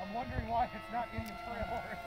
I'm wondering why it's not in the trailer.